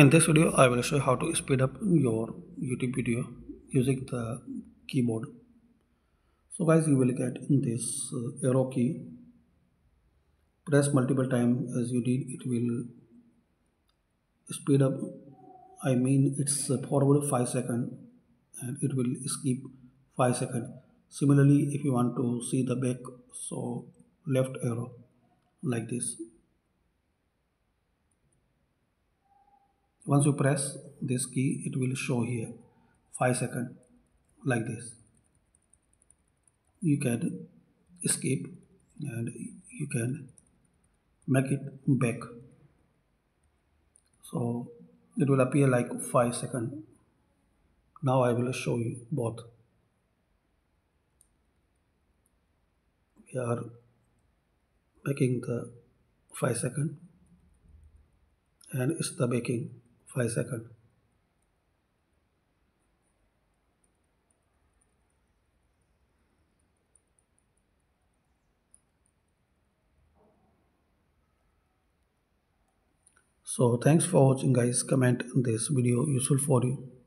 In this video, I will show you how to speed up your YouTube video using the keyboard. So guys, you will get this uh, arrow key. Press multiple times as you did, it will speed up. I mean, it's forward 5 second and it will skip 5 second. Similarly, if you want to see the back, so left arrow like this once you press this key it will show here. 5 second like this. You can escape and you can make it back. So it will appear like 5 second. Now I will show you both. We are making the 5 second and it's the baking 5 seconds. So thanks for watching guys. Comment this video useful for you.